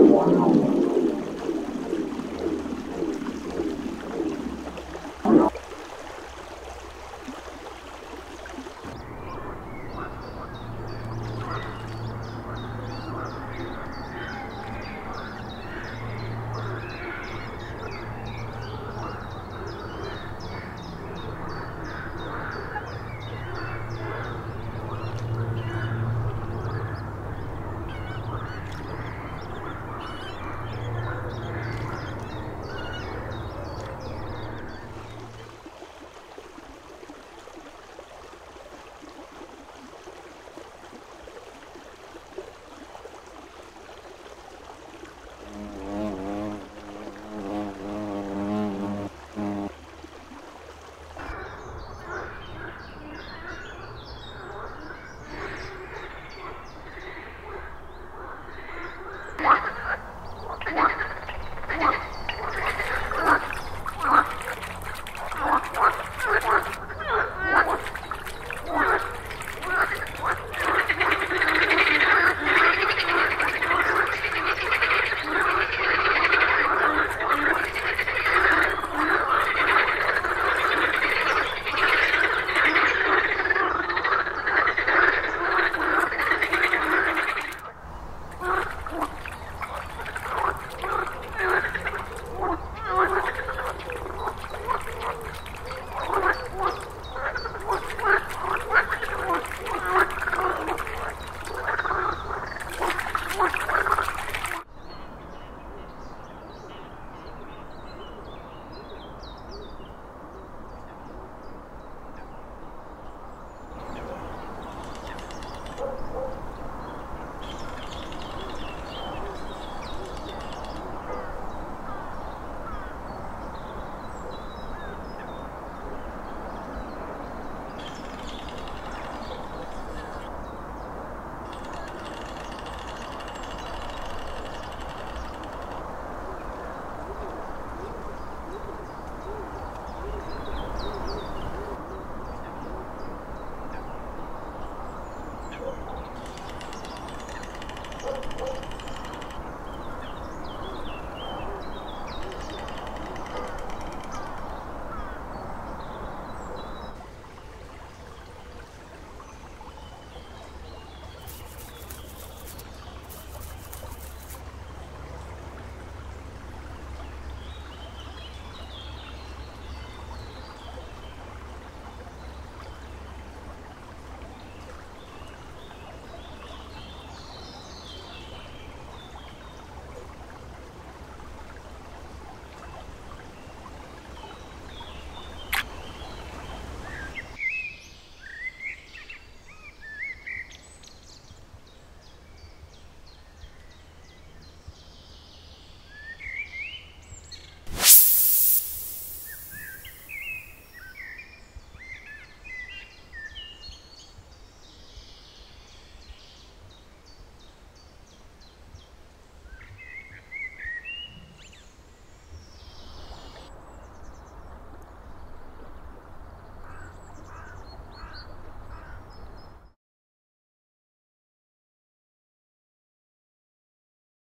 one, one, one.